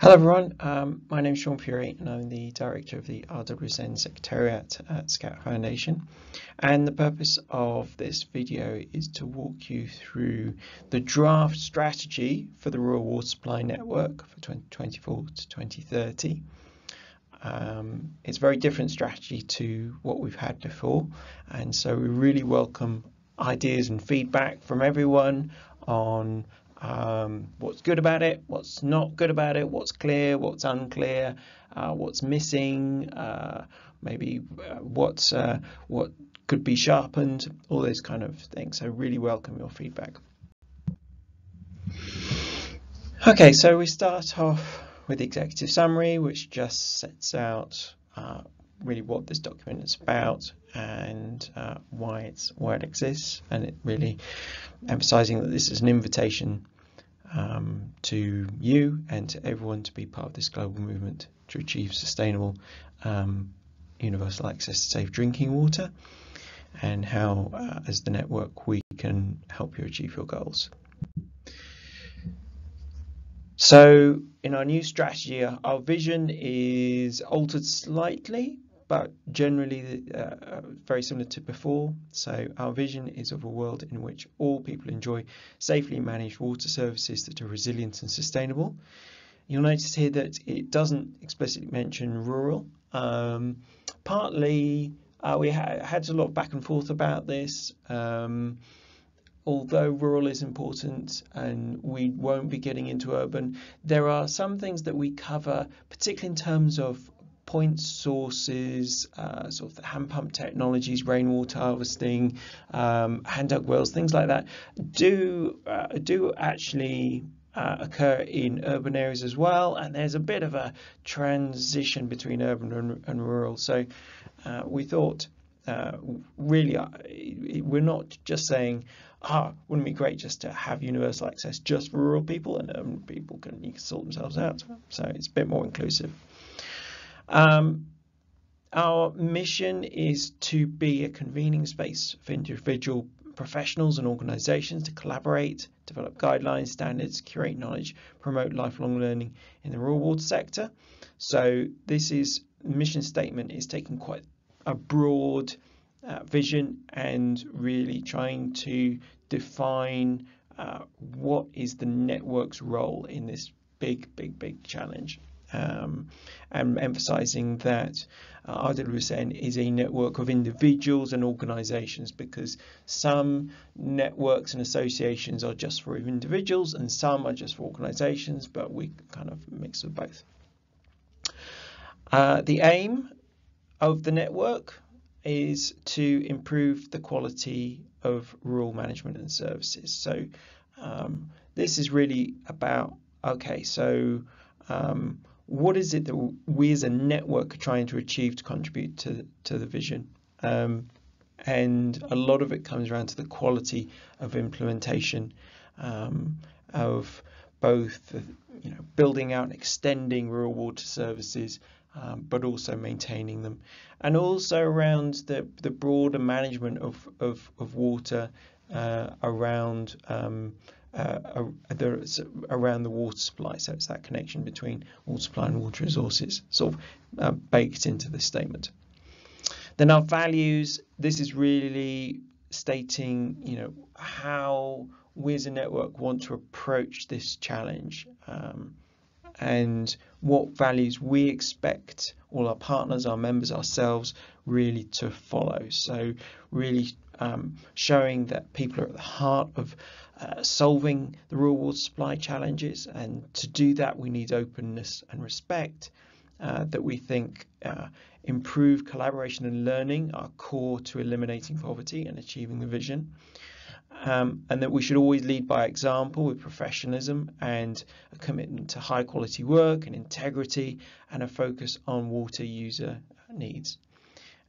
Hello everyone, um, my name is Sean Furey and I'm the Director of the RWSN Secretariat at Skat Foundation and the purpose of this video is to walk you through the draft strategy for the Rural Water Supply Network for 2024 to 2030. Um, it's a very different strategy to what we've had before and so we really welcome ideas and feedback from everyone on um, what's good about it, what's not good about it, what's clear, what's unclear, uh, what's missing, uh, maybe uh, what's uh, what could be sharpened, all those kind of things. So really welcome your feedback. Okay, so we start off with the executive summary, which just sets out uh, really what this document is about and uh, why it's why it exists, and it really emphasising that this is an invitation um, to you and to everyone to be part of this global movement to achieve sustainable um, universal access to safe drinking water, and how, uh, as the network, we can help you achieve your goals. So, in our new strategy, our vision is altered slightly but generally uh, uh, very similar to before. So our vision is of a world in which all people enjoy safely managed water services that are resilient and sustainable. You'll notice here that it doesn't explicitly mention rural. Um, partly uh, we ha had a lot of back and forth about this. Um, although rural is important and we won't be getting into urban, there are some things that we cover, particularly in terms of point sources, uh, sort of hand pump technologies, rainwater harvesting, um, hand dug wells, things like that, do uh, do actually uh, occur in urban areas as well. And there's a bit of a transition between urban and, and rural. So uh, we thought. Uh, really, uh, we're not just saying, ah, wouldn't it be great just to have universal access just for rural people and urban people can, can sort themselves out. So it's a bit more inclusive. Um, our mission is to be a convening space for individual professionals and organisations to collaborate, develop guidelines, standards, curate knowledge, promote lifelong learning in the rural water sector. So this is mission statement is taking quite a broad uh, vision and really trying to define uh, what is the network's role in this big, big, big challenge um, and emphasizing that uh, RWSN is a network of individuals and organizations because some networks and associations are just for individuals and some are just for organizations, but we kind of mix with both. Uh, the aim of the network is to improve the quality of rural management and services. So um, this is really about, okay, so um, what is it that we as a network are trying to achieve to contribute to, to the vision? Um, and a lot of it comes around to the quality of implementation um, of both you know building out and extending rural water services um, but also maintaining them and also around the the broader management of of, of water uh, around um, uh, around the water supply. So it's that connection between water supply and water resources sort of uh, baked into this statement. Then our values, this is really stating, you know, how we as a network want to approach this challenge um, and what values we expect all our partners, our members, ourselves really to follow. So really um, showing that people are at the heart of uh, solving the rural water supply challenges. And to do that, we need openness and respect uh, that we think uh, improve collaboration and learning are core to eliminating poverty and achieving the vision. Um, and that we should always lead by example with professionalism and a commitment to high quality work and integrity and a focus on water user needs.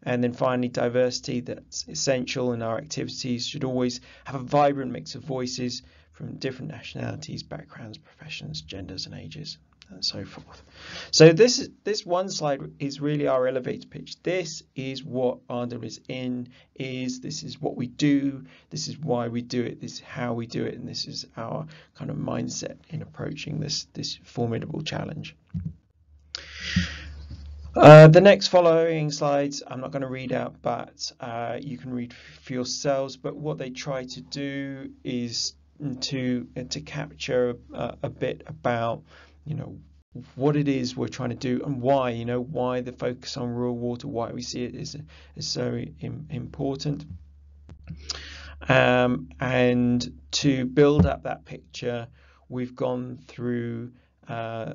And then finally, diversity that's essential in our activities should always have a vibrant mix of voices from different nationalities, backgrounds, professions, genders, and ages. and so forth. So this this one slide is really our elevator pitch. This is what RWSN is. This is what we do. This is why we do it. This is how we do it, and this is our kind of mindset in approaching this this formidable challenge. Uh, the next following slides I'm not going to read out, but uh, you can read for yourselves. But what they try to do is to to capture a, a bit about you know what it is we're trying to do and why you know why the focus on rural water why we see it is is so Im important um, and to build up that picture we've gone through uh,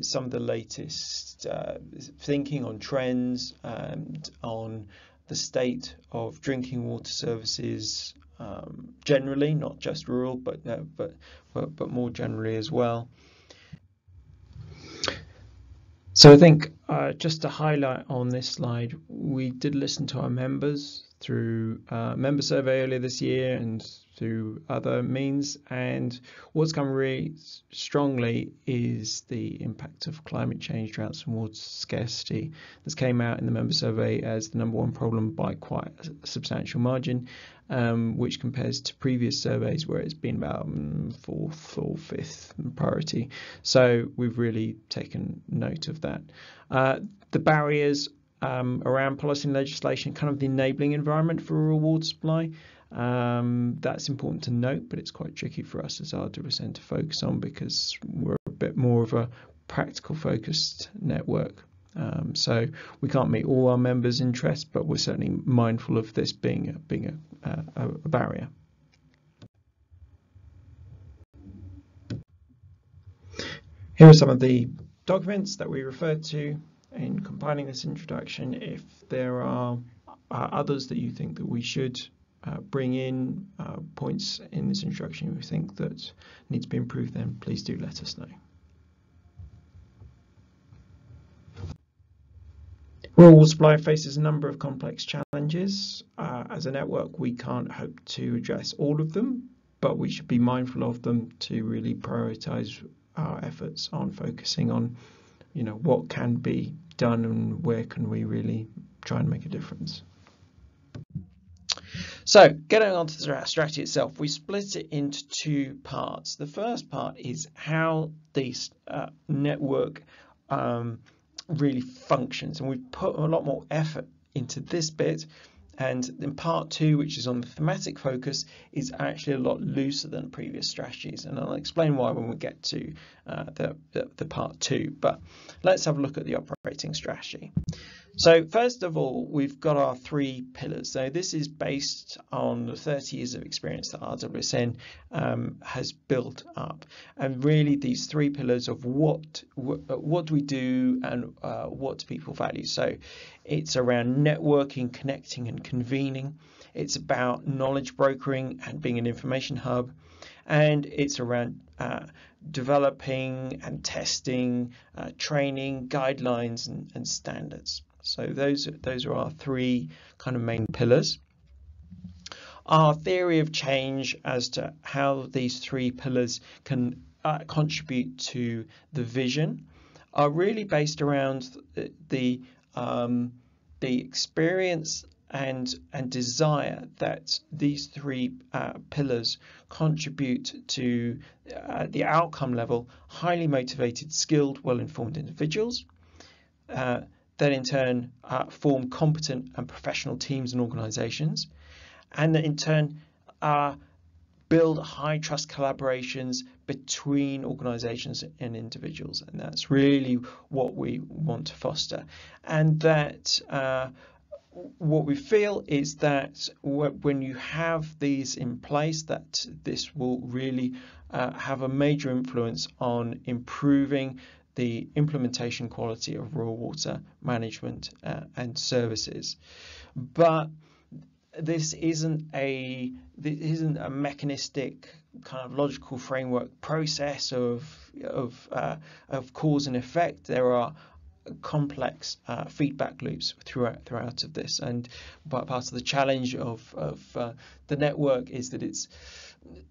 some of the latest uh, thinking on trends and on the state of drinking water services um, generally, not just rural, but, uh, but, but but more generally as well. So I think uh, just to highlight on this slide, we did listen to our members through a member survey earlier this year and through other means. And what's come really strongly is the impact of climate change, droughts and water scarcity. This came out in the member survey as the number one problem by quite a substantial margin, um, which compares to previous surveys where it's been about um, fourth or fifth priority. So we've really taken note of that. Uh, the barriers um, around policy and legislation, kind of the enabling environment for water supply. Um, that's important to note, but it's quite tricky for us as RWSN to focus on because we're a bit more of a practical focused network. Um, so we can't meet all our members' interests, but we're certainly mindful of this being a, being a, a, a barrier. Here are some of the documents that we referred to in compiling this introduction. If there are uh, others that you think that we should uh, bring in uh, points in this introduction you think that need to be improved, then please do let us know. Water supply faces a number of complex challenges. Uh, as a network, we can't hope to address all of them, but we should be mindful of them to really prioritise our efforts on focusing on, you know, what can be done and where can we really try and make a difference. So getting on to the strategy itself, we split it into two parts. The first part is how this uh, network um, really functions, and we've put a lot more effort into this bit. And in part two, which is on the thematic focus, is actually a lot looser than previous strategies. And I'll explain why when we get to uh, the, the, the part two. But let's have a look at the operating strategy. So first of all, we've got our three pillars. So this is based on the 30 years of experience that RWSN um, has built up. And really these three pillars of what, what, do we do and uh, what do people value. So it's around networking, connecting and convening. It's about knowledge brokering and being an information hub. And it's around uh, developing and testing, uh, training, guidelines and, and standards. So those, those are our three kind of main pillars. Our theory of change as to how these three pillars can uh, contribute to the vision are really based around the, the, um, the experience and and desire that these three uh, pillars contribute to uh, the outcome level highly motivated skilled well-informed individuals uh, that in turn uh, form competent and professional teams and organizations, and that in turn uh, build high trust collaborations between organizations and individuals. And that's really what we want to foster. And that uh, what we feel is that when you have these in place, that this will really uh, have a major influence on improving the implementation quality of rural water management uh, and services. But this isn't a this isn't a mechanistic kind of logical framework process of of uh, of cause and effect. There are complex uh, feedback loops throughout throughout of this, and part of the challenge of of uh, the network is that it's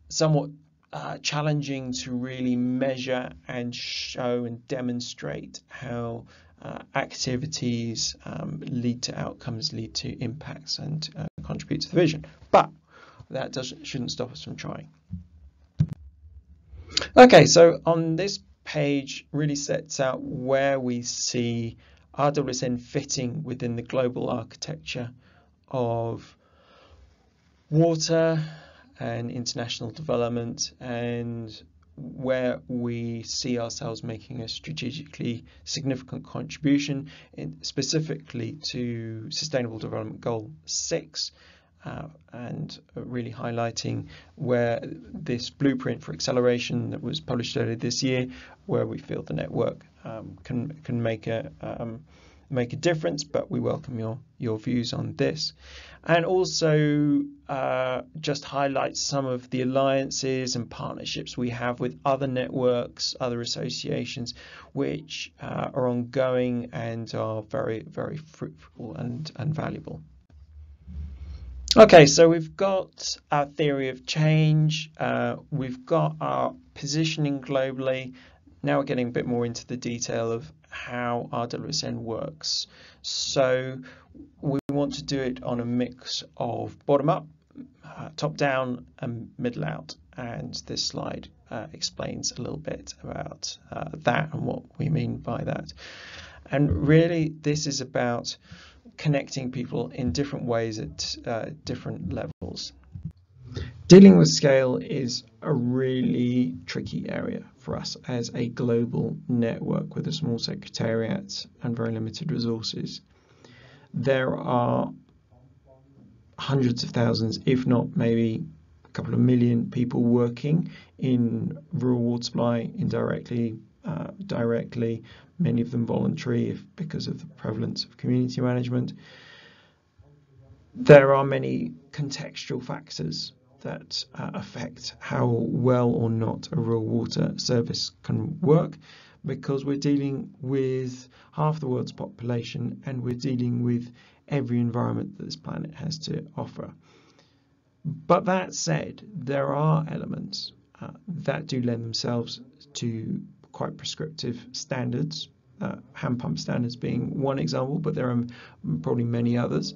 somewhat uh, challenging to really measure and show and demonstrate how uh, activities um, lead to outcomes, lead to impacts, and uh, contribute to the vision. But that doesn't shouldn't stop us from trying. Okay, so on this page really sets out where we see RWSN fitting within the global architecture of water and international development and where we see ourselves making a strategically significant contribution in, specifically to Sustainable Development Goal 6 uh, and really highlighting where this blueprint for acceleration that was published earlier this year, where we feel the network um, can can make a um, make a difference. But we welcome your your views on this, and also uh, just highlight some of the alliances and partnerships we have with other networks, other associations, which uh, are ongoing and are very very fruitful and and valuable. Okay, so we've got our theory of change, uh, we've got our positioning globally. Now we're getting a bit more into the detail of how RWSN works. So we want to do it on a mix of bottom up, uh, top down, and middle out. And this slide uh, explains a little bit about uh, that and what we mean by that. And really, this is about connecting people in different ways at uh, different levels. Dealing with scale is a really tricky area for us as a global network with a small secretariat and very limited resources. There are hundreds of thousands, if not maybe a couple of million people working in rural water supply indirectly, uh, directly, many of them voluntary if, because of the prevalence of community management. There are many contextual factors that uh, affect how well or not a rural water service can work because we're dealing with half the world's population and we're dealing with every environment that this planet has to offer. But that said, there are elements uh, that do lend themselves to quite prescriptive standards, uh, hand pump standards being one example, but there are probably many others.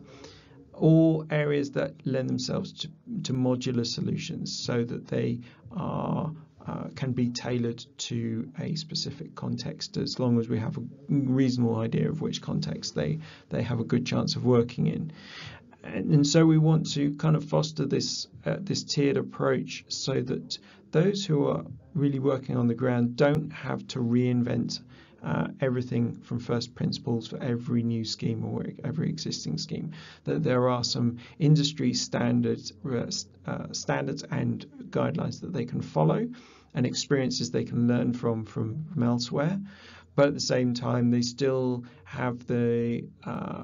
All areas that lend themselves to, to modular solutions so that they are uh, can be tailored to a specific context as long as we have a reasonable idea of which context they, they have a good chance of working in. And, and so we want to kind of foster this uh, this tiered approach so that those who are really working on the ground don't have to reinvent uh, everything from first principles for every new scheme or every existing scheme. That there are some industry standards, uh, standards and guidelines that they can follow, and experiences they can learn from from, from elsewhere. But at the same time, they still have the uh,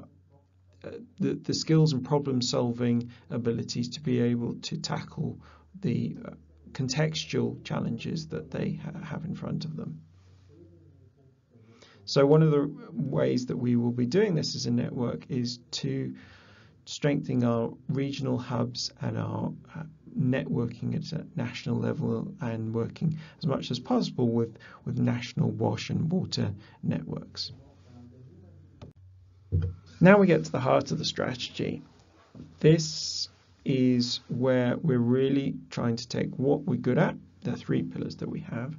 the, the skills and problem solving abilities to be able to tackle the uh, contextual challenges that they ha have in front of them. So one of the ways that we will be doing this as a network is to strengthen our regional hubs and our uh, networking at a national level and working as much as possible with, with national WASH and water networks. Now we get to the heart of the strategy. This is where we're really trying to take what we're good at, the three pillars that we have,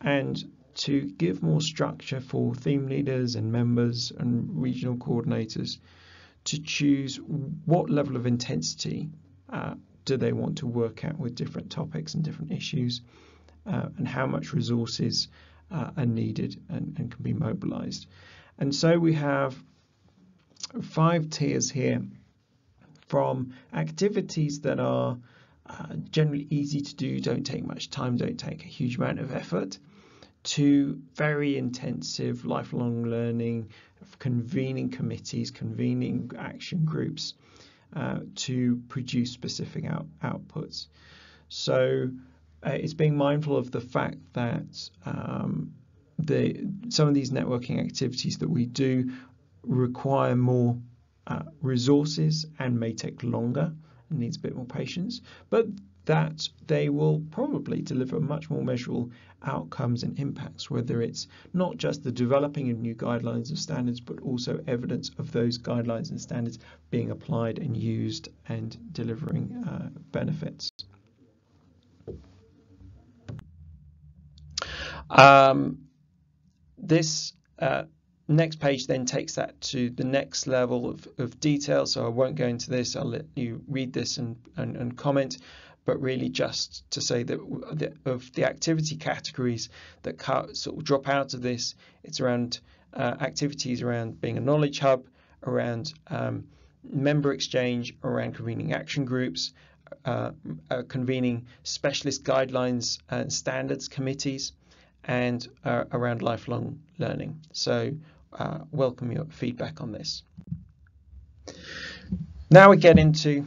and to give more structure for theme leaders and members and regional coordinators to choose what level of intensity uh, do they want to work at with different topics and different issues, uh, and how much resources uh, are needed and, and can be mobilized. And so we have five tiers here from activities that are uh, generally easy to do, don't take much time, don't take a huge amount of effort, to very intensive lifelong learning, convening committees, convening action groups uh, to produce specific out outputs. So uh, it's being mindful of the fact that um, the some of these networking activities that we do require more uh, resources and may take longer and needs a bit more patience. But that they will probably deliver much more measurable outcomes and impacts, whether it's not just the developing of new guidelines and standards, but also evidence of those guidelines and standards being applied and used and delivering uh, benefits. Um, this uh, next page then takes that to the next level of, of detail. So I won't go into this. I'll let you read this and, and, and comment but really just to say that of the activity categories that sort of drop out of this, it's around uh, activities around being a knowledge hub, around um, member exchange, around convening action groups, uh, uh, convening specialist guidelines and standards committees, and uh, around lifelong learning. So uh, welcome your feedback on this. Now we get into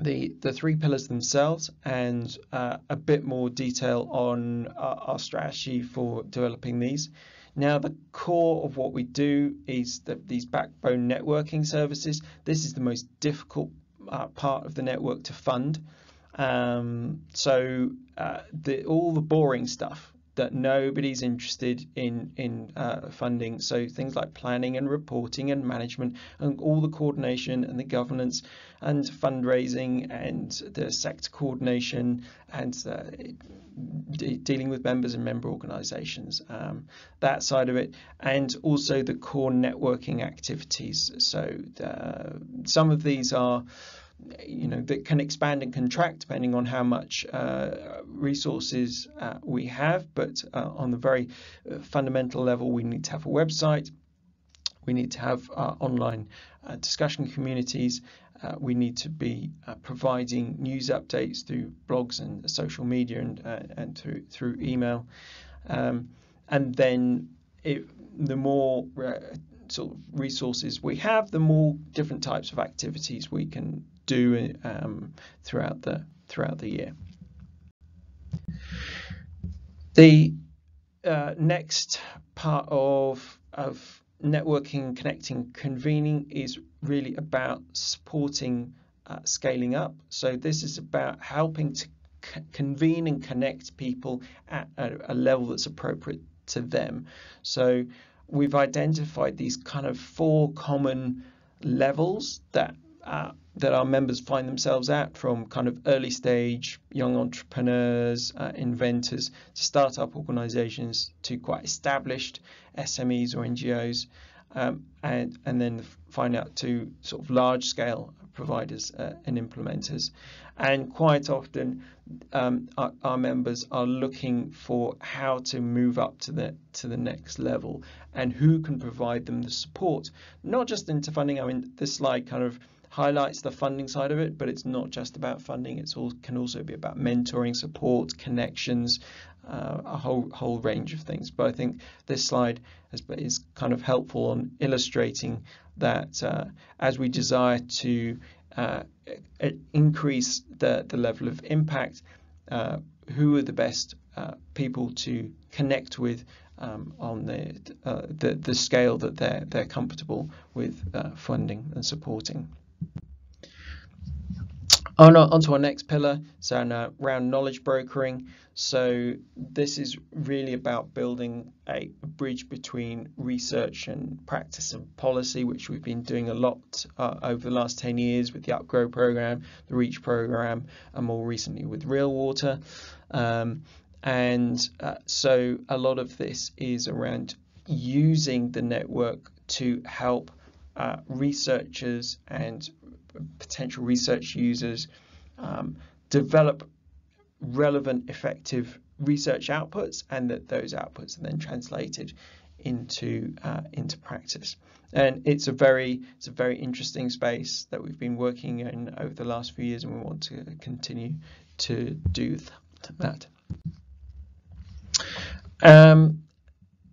the, the three pillars themselves and uh, a bit more detail on our, our, strategy for developing these. Now, the core of what we do is that these backbone networking services. This is the most difficult uh, part of the network to fund. Um, so uh, the, all the boring stuff that nobody's interested in in uh, funding. So things like planning and reporting and management and all the coordination and the governance and fundraising and the sector coordination and uh, dealing with members and member organisations, um, that side of it, and also the core networking activities. So the, some of these are you know that can expand and contract depending on how much uh, resources uh, we have. But uh, on the very uh, fundamental level we need to have a website. We need to have uh, online uh, discussion communities. We need to be providing news updates through blogs and social media and and through through email. Um, and then it, the more sort of resources we have, the more different types of activities we can do um, throughout the throughout the year. The uh, next part of of networking, connecting, convening is really about supporting uh, scaling up. So this is about helping to convene and connect people at a, a level that's appropriate to them. So we've identified these kind of four common levels that uh, that our members find themselves at from kind of early stage young entrepreneurs, uh, inventors, to startup organizations to quite established SMEs or NGOs, um, and, and then find out to sort of large scale providers uh, and implementers. And quite often, um, our, our, members are looking for how to move up to the to the next level and who can provide them the support, not just into funding. I mean, this slide kind of highlights the funding side of it, but it's not just about funding. It can also be about mentoring, support, connections, uh, a whole whole range of things. But I think this slide is, is kind of helpful on illustrating that uh, as we desire to uh, increase the, the level of impact, uh, who are the best uh, people to connect with um, on the, uh, the, the scale that they're they're comfortable with funding and supporting. On, on to our next pillar, so now around knowledge brokering. So this is really about building a, a, bridge between research and practice and policy, which we've been doing a lot uh, over the last 10 years with the UPGro program, the REACH program, and more recently with REAL-Water. Um, and uh, so a lot of this is around using the network to help uh, researchers and potential research users um, develop relevant, effective research outputs, and that those outputs are then translated into uh, into practice. And it's a very it's a very interesting space that we've been working in over the last few years, and we want to continue to do that. Um,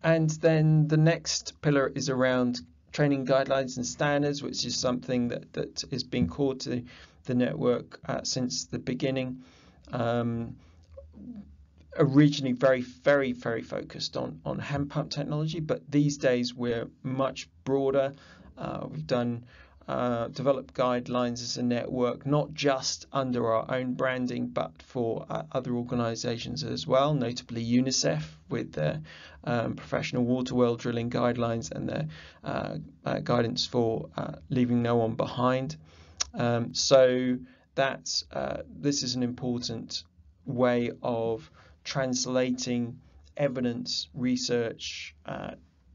and then the next pillar is around training guidelines and standards, which is something that, that has been core to the network uh, since the beginning. Um, originally very, very, very focused on, on hand pump technology, but these days we're much broader. Uh, we've done uh, develop guidelines as a network, not just under our own branding, but for uh, other organisations as well, notably UNICEF with their um, professional water well drilling guidelines and their uh, uh guidance for uh, leaving no one behind. Um, so that's uh, this is an important way of translating evidence, research,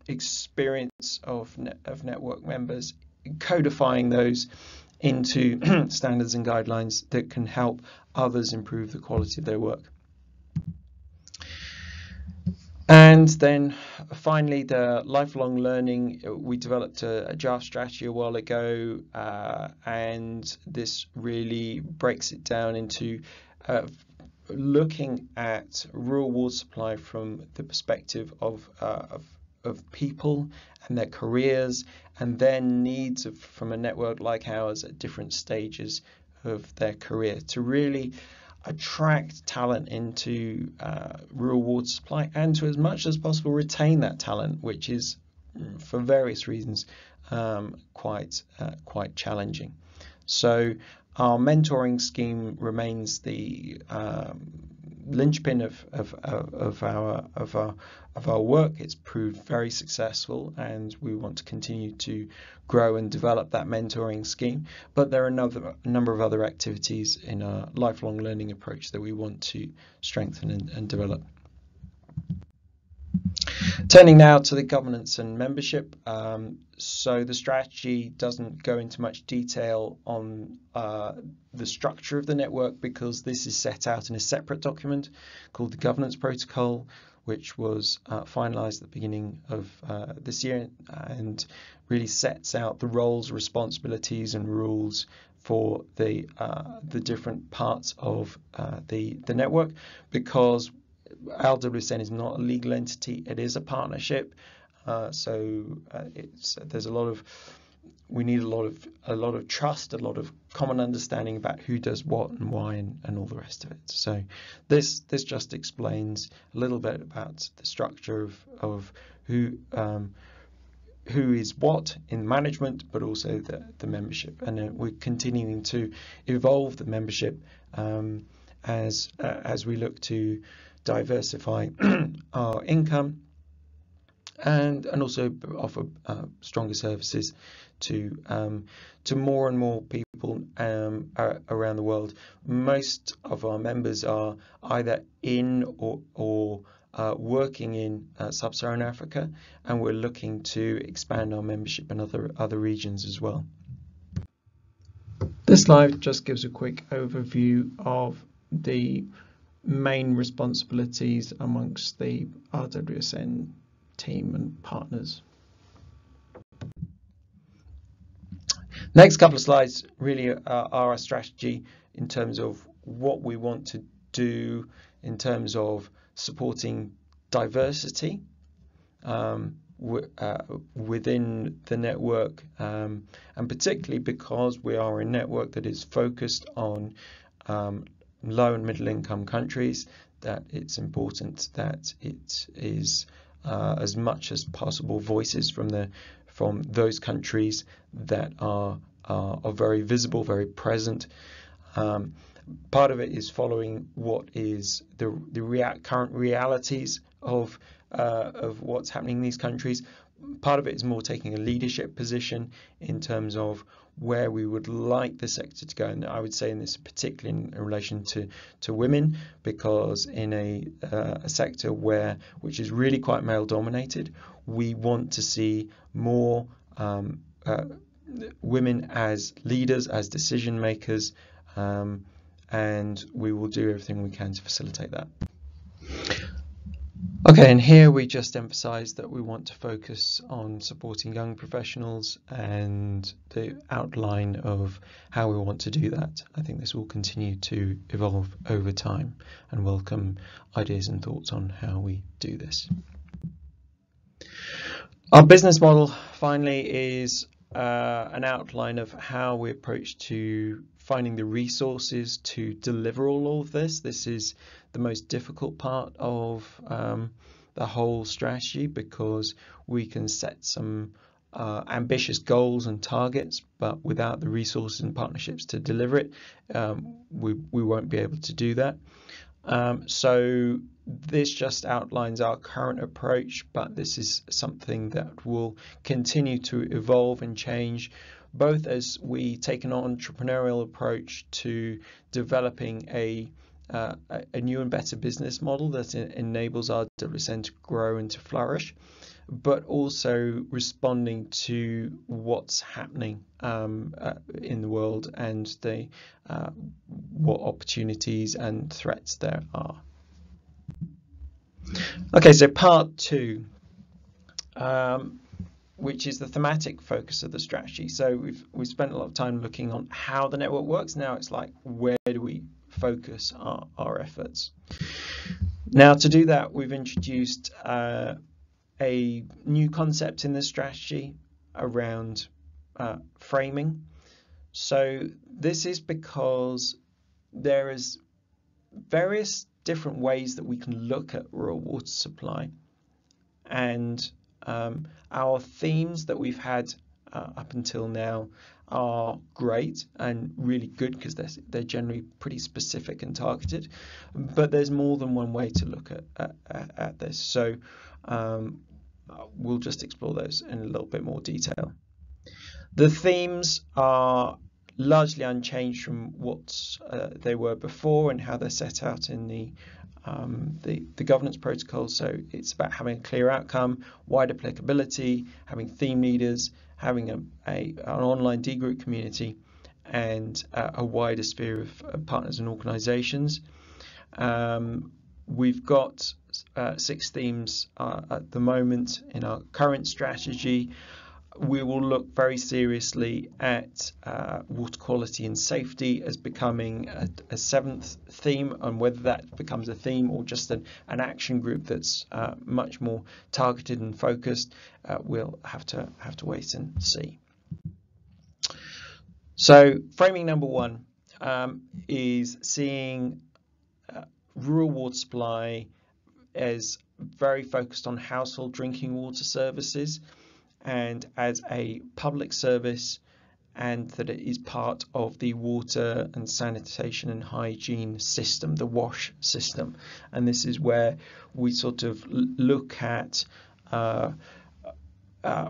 experience of, of network members codifying those into standards and guidelines that can help others improve the quality of their work. And then finally, the lifelong learning. We developed a, a draft strategy a while ago, uh, and this really breaks it down into uh, looking at rural water supply from the perspective of, uh, of of people and their careers and their needs of, from a network like ours at different stages of their career to really attract talent into uh, rural water supply and to as much as possible retain that talent, which is mm, for various reasons um, quite uh, quite challenging. So our mentoring scheme remains the um, linchpin of, of, of, our of our of our work. It's proved very successful, and we want to continue to grow and develop that mentoring scheme. But there are another, a number of other activities in our lifelong learning approach that we want to strengthen and, and develop. Turning now to the governance and membership. Um, so the strategy doesn't go into much detail on uh, the structure of the network because this is set out in a separate document called the governance protocol, which was uh, finalized at the beginning of uh, this year and really sets out the roles, responsibilities, and rules for the uh, the different parts of uh, the the network because RWSN is not a legal entity; it is a partnership. Uh, so uh, it's there's a lot of we need a lot of a lot of trust, a lot of common understanding about who does what and why and, and all the rest of it. So this this just explains a little bit about the structure of of who um, who is what in management, but also the, the membership. And we're continuing to evolve the membership um, as uh, as we look to diversify our income and and also offer uh, stronger services to um, to more and more people um, around the world. Most of our members are either in or, or uh, working in uh, sub-Saharan Africa, and we're looking to expand our membership in other other regions as well. This slide just gives a quick overview of the main responsibilities amongst the RWSN team and partners. Next couple of slides really are, a strategy in terms of what we want to do in terms of supporting diversity um, uh, within the network, um, and particularly because we are a network that is focused on um, low and middle income countries, that it's important that it is uh, as much as possible voices from the from those countries that are are, are very visible, very present. Um, part of it is following what is the the rea- current realities of uh, of what's happening in these countries. Part of it is more taking a leadership position in terms of where we would like the sector to go. And I would say in this particularly in relation to, to women, because in a, uh, a sector where which is really quite male dominated, we want to see more um, uh, women as leaders, as decision makers, um, and we will do everything we can to facilitate that. Okay, and here we just emphasize that we want to focus on supporting young professionals and the outline of how we want to do that. I think this will continue to evolve over time and welcome ideas and thoughts on how we do this. Our business model finally is uh, an outline of how we approach to finding the resources to deliver all of this. This is the most difficult part of um, the whole strategy because we can set some uh, ambitious goals and targets, but without the resources and partnerships to deliver it, um, we, we won't be able to do that. Um, so this just outlines our current approach, but this is something that will continue to evolve and change both as we take an entrepreneurial approach to developing a uh, a new and better business model that enables our WSN to grow and to flourish, but also responding to what's happening um, uh, in the world and the uh, what opportunities and threats there are. Okay, so part two. Um, which is the thematic focus of the strategy. So we've we've spent a lot of time looking on how the network works. Now it's like where do we focus our, our efforts? Now to do that, we've introduced uh, a new concept in this strategy around uh, framing. So this is because there is various different ways that we can look at rural water supply and um, our themes that we've had uh, up until now are great and really good because they're, they're generally pretty specific and targeted. But there's more than one way to look at, at, at this. So um, we'll just explore those in a little bit more detail. The themes are largely unchanged from what uh, they were before and how they're set out in the um, the, the governance protocol. So it's about having a clear outcome, wide applicability, having theme leaders, having a, a an online D group community, and uh, a wider sphere of, of partners and organisations. Um, we've got uh, six themes uh, at the moment in our current strategy we will look very seriously at uh, water quality and safety as becoming a, a, seventh theme and whether that becomes a theme or just an, an action group that's uh, much more targeted and focused uh, we'll have to have to wait and see. So framing number one um, is seeing uh, rural water supply as very focused on household drinking water services and as a public service and that it is part of the water and sanitation and hygiene system, the WASH system. And this is where we sort of look at uh, uh,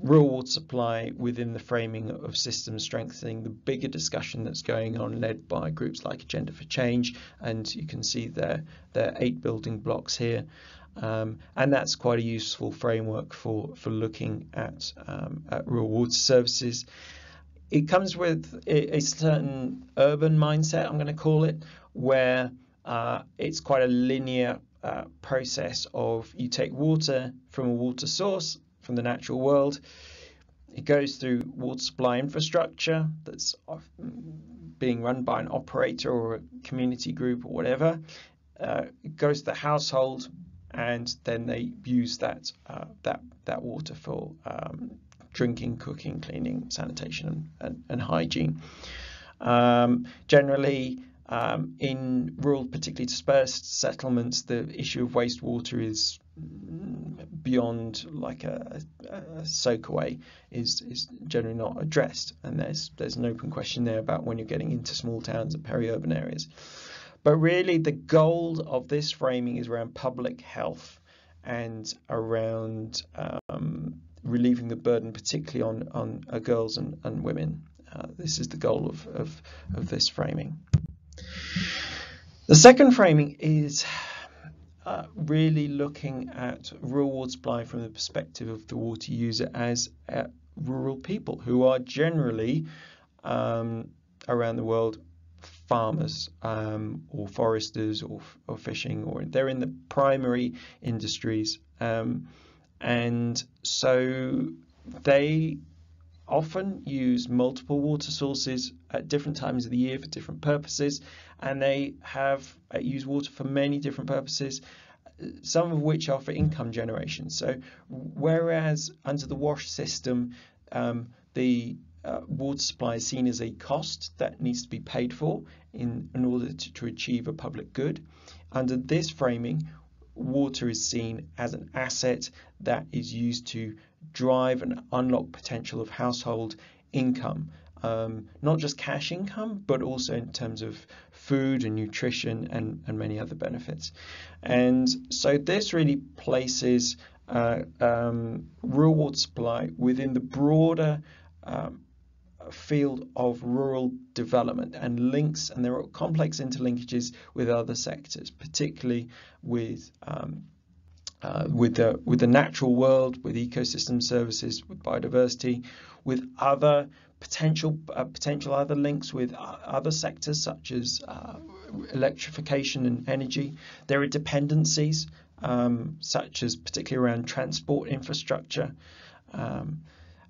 rural water supply within the framing of system strengthening, the bigger discussion that's going on led by groups like Agenda for Change. And you can see there are eight building blocks here. Um, and that's quite a useful framework for, for looking at, um, at rural water services. It comes with a, certain urban mindset, I'm going to call it, where uh, it's quite a linear uh, process of you take water from a water source from the natural world, it goes through water supply infrastructure that's being run by an operator or a community group or whatever. Uh, it goes to the household, and then they use that uh, that that water for um, drinking, cooking, cleaning, sanitation, and, and hygiene. Um, generally, um, in rural, particularly dispersed settlements, the issue of wastewater is beyond like a, a, a soak away is is generally not addressed, and there's there's an open question there about when you're getting into small towns and peri-urban areas. But really, the goal of this framing is around public health and around um, relieving the burden, particularly on, on uh, girls and, and women. Uh, this is the goal of, of, of this framing. The second framing is uh, really looking at rural supply from the perspective of the water user as uh, rural people who are generally um, around the world farmers um, or foresters or, or, fishing, or they're in the primary industries. Um, and so they often use multiple water sources at different times of the year for different purposes, and they have uh, use water for many different purposes, some of which are for income generation. So, whereas under the WASH system, um, the uh, water supply is seen as a cost that needs to be paid for in, in order to, to achieve a public good. Under this framing, water is seen as an asset that is used to drive and unlock potential of household income. Um, not just cash income, but also in terms of food and nutrition and, and many other benefits. And so this really places uh, um, rural water supply within the broader um, field of rural development and links, and there are complex interlinkages with other sectors, particularly with um, uh, with the with the natural world, with ecosystem services, with biodiversity, with other potential uh, potential other links with other sectors such as uh, electrification and energy. There are dependencies um, such as particularly around transport infrastructure. Um,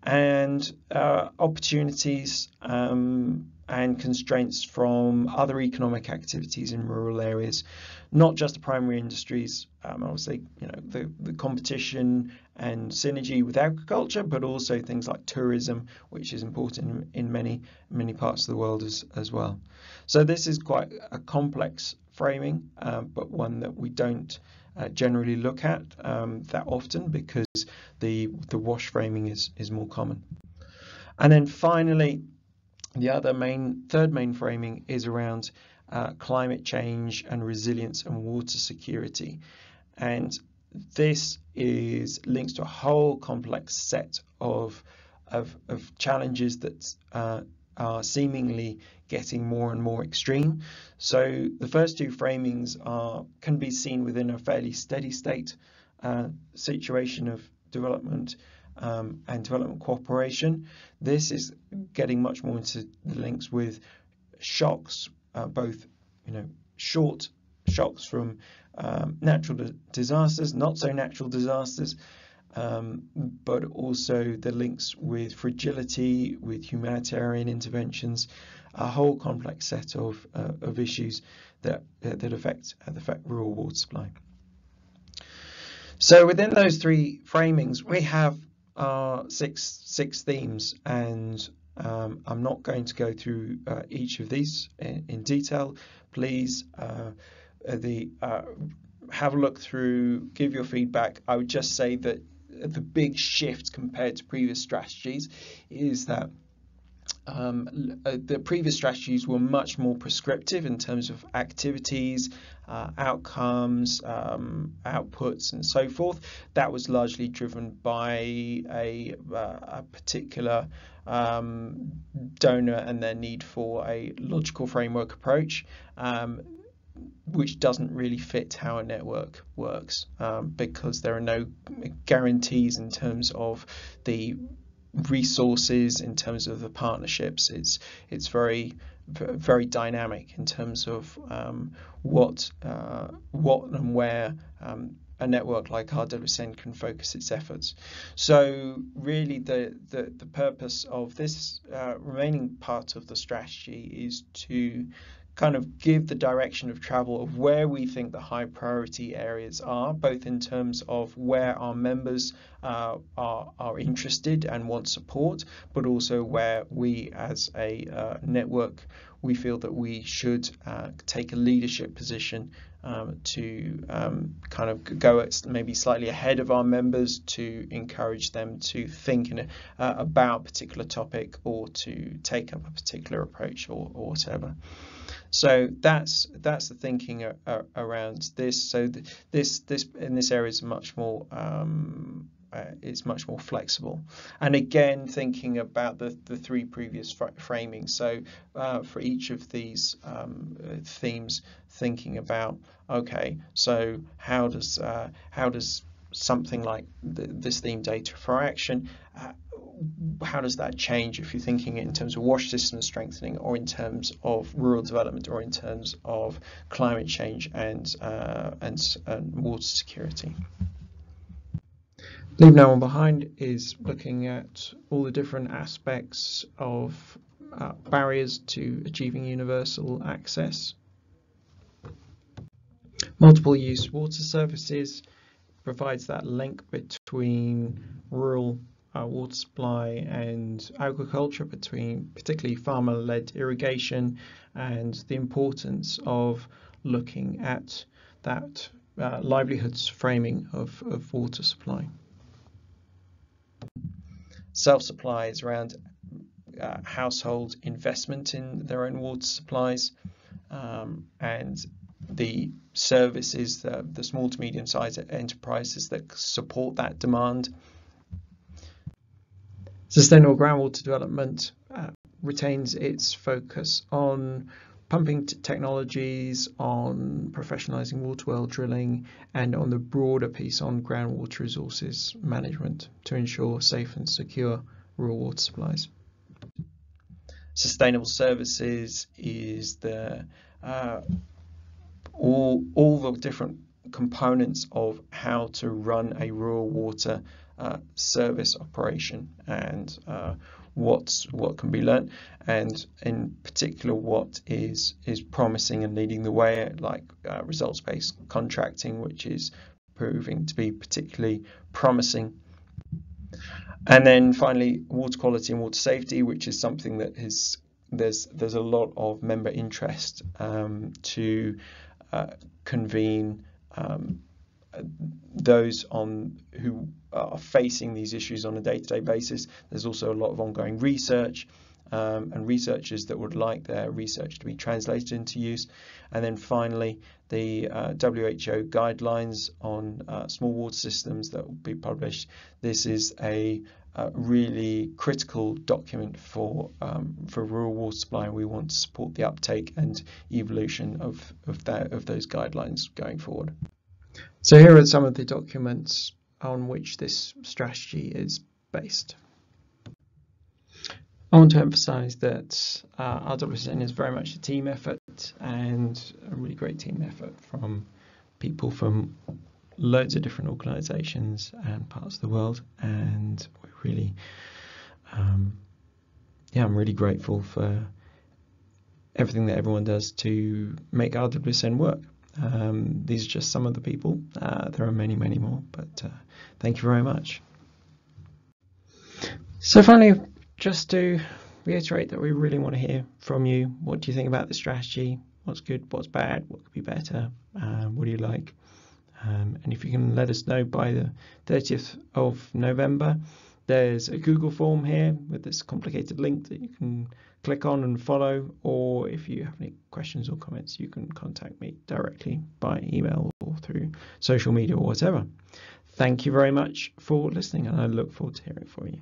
and uh, opportunities um, and constraints from other economic activities in rural areas, not just the primary industries. Um, obviously, you know the, the competition and synergy with agriculture, but also things like tourism, which is important in, in many many parts of the world as as well. So this is quite a complex framing, uh, but one that we don't uh, generally look at um, that often because the the WASH framing is is more common. And then finally, the other main third main framing is around uh, climate change and resilience and water security, and this is links to a whole complex set of of, of challenges that uh, are seemingly getting more and more extreme. So the first two framings are can be seen within a fairly steady state uh, situation of development um, and development cooperation. This is getting much more into the links with shocks, uh, both you know short shocks from um, natural disasters, not so natural disasters, um, but also the links with fragility, with humanitarian interventions, a whole complex set of, uh, of issues that, that affect, affect rural water supply. So within those three framings, we have our six, six themes, and um, I'm not going to go through uh, each of these in, in detail. Please uh, the uh, have a look through, give your feedback. I would just say that the big shift compared to previous strategies is that um, uh, the previous strategies were much more prescriptive in terms of activities, uh, outcomes, um, outputs, and so forth. That was largely driven by a, uh, a particular um, donor and their need for a logical framework approach. Um, which doesn't really fit how a network works um, because there are no guarantees in terms of the resources in terms of the partnerships it's it's very very dynamic in terms of um, what uh, what and where um, a network like RWSN can focus its efforts. So really the, the, the purpose of this uh, remaining part of the strategy is to kind of give the direction of travel of where we think the high priority areas are, both in terms of where our members uh, are, are interested and want support, but also where we as a uh, network, we feel that we should uh, take a leadership position um, to um, kind of go maybe slightly ahead of our members to encourage them to think in uh, about a particular topic or to take up a particular approach or, or whatever. So that's that's the thinking a, a, around this. So th this this in this area is much more um, uh, it's much more flexible. And again, thinking about the, the three previous fr framings. So uh, for each of these um, themes, thinking about okay, so how does uh, how does something like this theme data for action uh, how does that change if you're thinking in terms of WASH system strengthening or in terms of rural development or in terms of climate change and, uh, and, and water security? Leave No One Behind is looking at all the different aspects of uh, barriers to achieving universal access. Multiple use water services provides that link between rural uh, water supply and agriculture, between particularly farmer-led irrigation, and the importance of looking at that uh, livelihoods framing of, of water supply. self-supply is around uh, household investment in their own water supplies, um, and the services, the, the small to medium sized enterprises that support that demand. Sustainable groundwater development uh, retains its focus on pumping technologies, on professionalizing water well drilling, and on the broader piece on groundwater resources management to ensure safe and secure rural water supplies. Sustainable services is the uh, all all the different components of how to run a rural water uh, service operation and uh, what's what can be learnt and in particular what is is promising and leading the way like uh, results based contracting which is proving to be particularly promising. And then finally water quality and water safety which is something that is there's there's a lot of member interest um, to convene um, those on who are facing these issues on a day-to-day basis. There's also a lot of ongoing research um, and researchers that would like their research to be translated into use. And then finally, the uh, WHO guidelines on uh, small water systems that will be published. This is a really critical document for um, for rural water supply, we want to support the uptake and evolution of of that of those guidelines going forward. So here are some of the documents on which this strategy is based. I want to emphasize that uh, RWSN is very much a team effort and a really great team effort from people from loads of different organizations and parts of the world and we really um, yeah I'm really grateful for everything that everyone does to make RWSN work. Um, these are just some of the people. Uh, there are many, many more, but uh, thank you very much. So finally, just to reiterate that we really want to hear from you. What do you think about the strategy? What's good? What's bad? What could be better? Um, what do you like? Um, and if you can let us know by the 30th of November, there's a Google form here with this complicated link that you can click on and follow, or if you have any questions or comments, you can contact me directly by email or through social media or whatever. Thank you very much for listening, and I look forward to hearing from you.